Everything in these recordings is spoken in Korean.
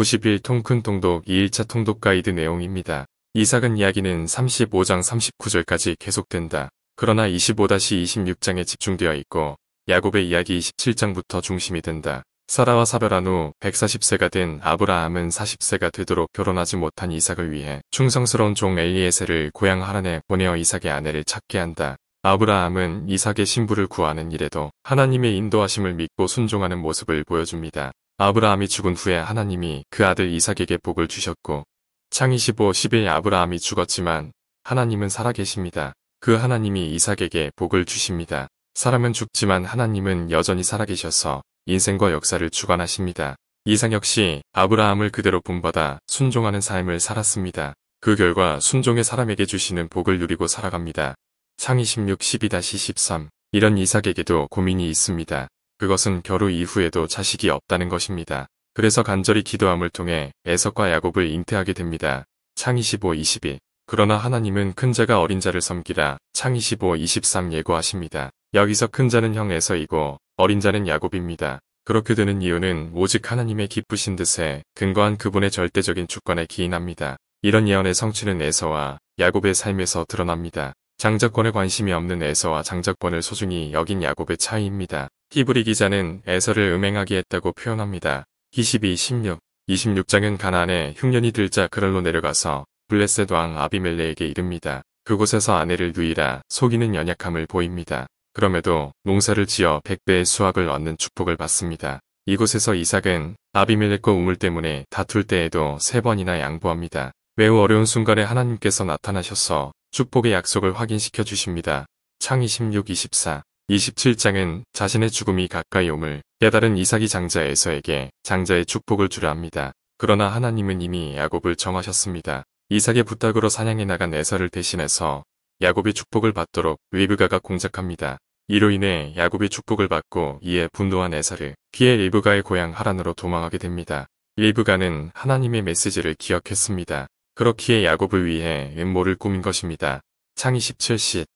91 통큰 통독 2일차 통독 가이드 내용입니다. 이삭은 이야기는 35장 39절까지 계속된다. 그러나 25-26장에 집중되어 있고 야곱의 이야기 27장부터 중심이 된다. 사라와 사별한 후 140세가 된 아브라함은 40세가 되도록 결혼하지 못한 이삭을 위해 충성스러운 종 엘리에셀을 고향 하란에 보내어 이삭의 아내를 찾게 한다. 아브라함은 이삭의 신부를 구하는 일에도 하나님의 인도하심을 믿고 순종하는 모습을 보여줍니다. 아브라함이 죽은 후에 하나님이 그 아들 이삭에게 복을 주셨고 창 25, 10일 아브라함이 죽었지만 하나님은 살아계십니다. 그 하나님이 이삭에게 복을 주십니다. 사람은 죽지만 하나님은 여전히 살아계셔서 인생과 역사를 주관하십니다. 이삭 역시 아브라함을 그대로 본받아 순종하는 삶을 살았습니다. 그 결과 순종의 사람에게 주시는 복을 누리고 살아갑니다. 창 26, 12-13 이런 이삭에게도 고민이 있습니다. 그것은 결혼 이후에도 자식이 없다는 것입니다. 그래서 간절히 기도함을 통해 에석과 야곱을 잉태하게 됩니다. 창 25, 22 그러나 하나님은 큰 자가 어린 자를 섬기라 창 25, 23 예고하십니다. 여기서 큰 자는 형 에서이고 어린 자는 야곱입니다. 그렇게 되는 이유는 오직 하나님의 기쁘신 뜻에 근거한 그분의 절대적인 주권에 기인합니다. 이런 예언의 성취는 에서와 야곱의 삶에서 드러납니다. 장자권에 관심이 없는 에서와 장자권을 소중히 여긴 야곱의 차이입니다. 히브리 기자는 에서를 음행하게 했다고 표현합니다. 22, 16, 26장은 가나안에 흉년이 들자 그럴로 내려가서 블레셋 왕 아비멜레에게 이릅니다. 그곳에서 아내를 누이라 속이는 연약함을 보입니다. 그럼에도 농사를 지어 백배의 수확을 얻는 축복을 받습니다. 이곳에서 이삭은 아비멜렉과 우물 때문에 다툴 때에도 세 번이나 양보합니다. 매우 어려운 순간에 하나님께서 나타나셔서 축복의 약속을 확인시켜 주십니다. 창 26, 24 27장은 자신의 죽음이 가까이 옴을 깨달은 이삭이 장자 에서에게 장자의 축복을 주려 합니다. 그러나 하나님은 이미 야곱을 정하셨습니다. 이삭의 부탁으로 사냥에 나간 에서를 대신해서 야곱이 축복을 받도록 리브가가 공작합니다. 이로 인해 야곱이 축복을 받고 이에 분노한 에서를 피해 리브가의 고향 하란으로 도망하게 됩니다. 리브가는 하나님의 메시지를 기억했습니다. 그렇기에 야곱을 위해 음모를 꾸민 것입니다. 창 27시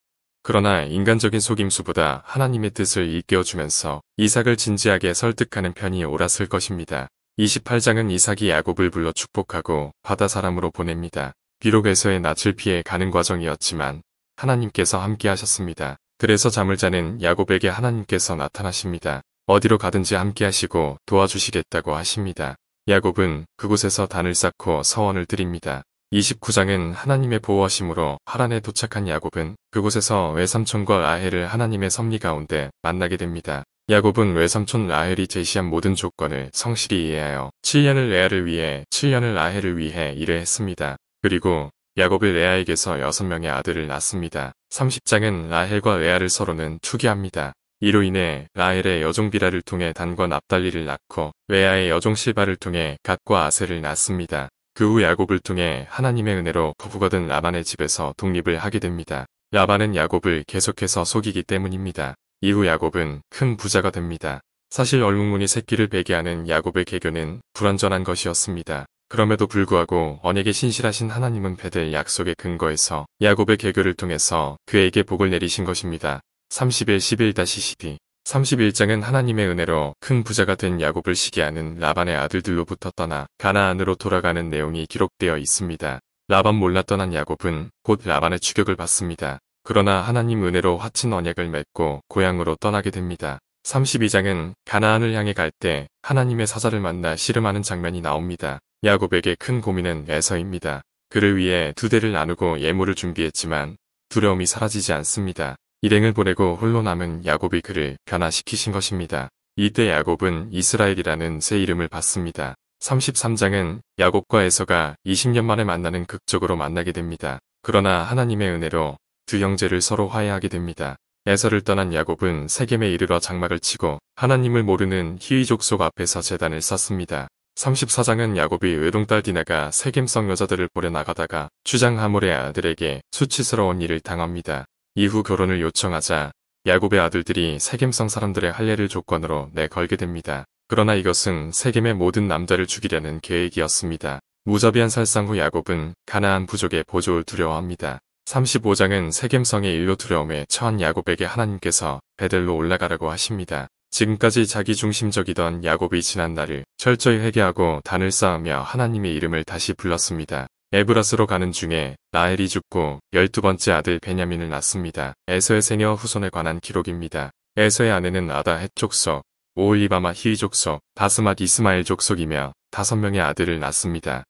그러나 인간적인 속임수보다 하나님의 뜻을 일깨워주면서 이삭을 진지하게 설득하는 편이 옳았을 것입니다. 28장은 이삭이 야곱을 불러 축복하고 바다 사람으로 보냅니다. 비록 에서의 낯을 피해 가는 과정이었지만 하나님께서 함께 하셨습니다. 그래서 잠을 자는 야곱에게 하나님께서 나타나십니다. 어디로 가든지 함께 하시고 도와주시겠다고 하십니다. 야곱은 그곳에서 단을 쌓고 서원을 드립니다. 29장은 하나님의 보호하심으로 하란에 도착한 야곱은 그곳에서 외삼촌과 라헬을 하나님의 섭리 가운데 만나게 됩니다. 야곱은 외삼촌 라헬이 제시한 모든 조건을 성실히 이해하여 7년을 레아를 위해 7년을 라헬을 위해 일을 했습니다. 그리고 야곱이 레아에게서 6명의 아들을 낳습니다. 30장은 라헬과 레아를 서로는 투기합니다. 이로 인해 라헬의 여종 비라를 통해 단과 납달리를 낳고 레아의 여종 실바를 통해 갓과 아셀을 낳습니다. 그 후 야곱을 통해 하나님의 은혜로 부부가 된 라반의 집에서 독립을 하게 됩니다. 라반은 야곱을 계속해서 속이기 때문입니다. 이후 야곱은 큰 부자가 됩니다. 사실 얼룩무늬 새끼를 베게 하는 야곱의 개교는 불완전한 것이었습니다. 그럼에도 불구하고 언에게 신실하신 하나님은 베델 약속의 근거에서 야곱의 개교를 통해서 그에게 복을 내리신 것입니다. 31, 11-12 31장은 하나님의 은혜로 큰 부자가 된 야곱을 시기하는 라반의 아들들로부터 떠나 가나안으로 돌아가는 내용이 기록되어 있습니다. 라반 몰라 떠난 야곱은 곧 라반의 추격을 받습니다. 그러나 하나님 은혜로 화친 언약을 맺고 고향으로 떠나게 됩니다. 32장은 가나안을 향해 갈 때 하나님의 사자를 만나 씨름하는 장면이 나옵니다. 야곱에게 큰 고민은 에서입니다. 그를 위해 두 대를 나누고 예물을 준비했지만 두려움이 사라지지 않습니다. 일행을 보내고 홀로 남은 야곱이 그를 변화시키신 것입니다. 이때 야곱은 이스라엘이라는 새 이름을 받습니다. 33장은 야곱과 에서가 20년 만에 만나는 극적으로 만나게 됩니다. 그러나 하나님의 은혜로 두 형제를 서로 화해하게 됩니다. 에서를 떠난 야곱은 세겜에 이르러 장막을 치고 하나님을 모르는 희위족 속 앞에서 재단을 쌓습니다. 34장은 야곱이 외동딸 디나가 세겜성 여자들을 보려 나가다가 주장 하몰의 아들에게 수치스러운 일을 당합니다. 이후 결혼을 요청하자 야곱의 아들들이 세겜성 사람들의 할례를 조건으로 내걸게 됩니다. 그러나 이것은 세겜의 모든 남자를 죽이려는 계획이었습니다. 무자비한 살상 후 야곱은 가나안 부족의 보조를 두려워합니다. 35장은 세겜성의 일로 두려움에 처한 야곱에게 하나님께서 베델로 올라가라고 하십니다. 지금까지 자기중심적이던 야곱이 지난 날을 철저히 회개하고 단을 쌓으며 하나님의 이름을 다시 불렀습니다. 에브라스로 가는 중에 라헬이 죽고 열두 번째 아들 베냐민을 낳습니다. 에서의 생애와 후손에 관한 기록입니다. 에서의 아내는 아다 헷 족속, 오올리바마 히위 족속, 다스맛 이스마엘 족속이며 다섯 명의 아들을 낳습니다.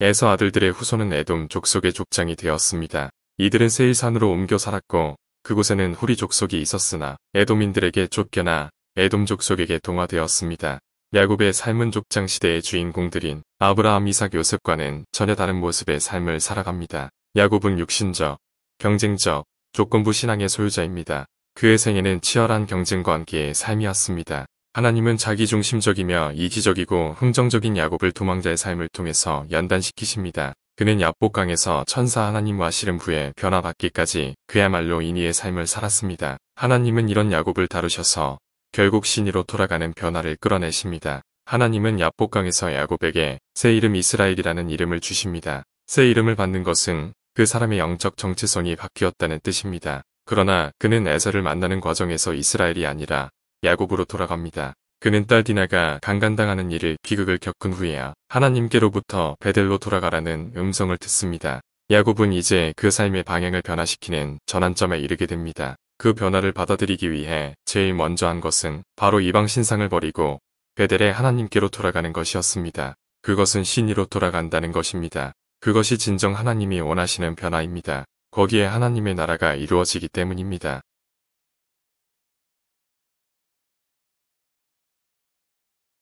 에서 아들들의 후손은 에돔 족속의 족장이 되었습니다. 이들은 세일산으로 옮겨 살았고 그곳에는 후리 족속이 있었으나 에돔인들에게 쫓겨나 에돔 족속에게 동화되었습니다. 야곱의 삶은 족장 시대의 주인공들인 아브라함, 이삭, 요셉과는 전혀 다른 모습의 삶을 살아갑니다. 야곱은 육신적, 경쟁적, 조건부 신앙의 소유자입니다. 그의 생애는 치열한 경쟁과 함께의 삶이었습니다. 하나님은 자기중심적이며 이기적이고 흥정적인 야곱을 도망자의 삶을 통해서 연단시키십니다. 그는 야복강에서 천사 하나님과 씨름 후에 변화받기까지 그야말로 인위의 삶을 살았습니다. 하나님은 이런 야곱을 다루셔서 결국 신이로 돌아가는 변화를 끌어내십니다. 하나님은 야복강에서 야곱에게 새 이름 이스라엘이라는 이름을 주십니다. 새 이름을 받는 것은 그 사람의 영적 정체성이 바뀌었다는 뜻입니다. 그러나 그는 에서를 만나는 과정에서 이스라엘이 아니라 야곱으로 돌아갑니다. 그는 딸 디나가 강간당하는 일을 비극을 겪은 후에야 하나님께로부터 베델로 돌아가라는 음성을 듣습니다. 야곱은 이제 그 삶의 방향을 변화시키는 전환점에 이르게 됩니다. 그 변화를 받아들이기 위해 제일 먼저 한 것은 바로 이방 신상을 버리고 베델의 하나님께로 돌아가는 것이었습니다. 그것은 신이로 돌아간다는 것입니다. 그것이 진정 하나님이 원하시는 변화입니다. 거기에 하나님의 나라가 이루어지기 때문입니다.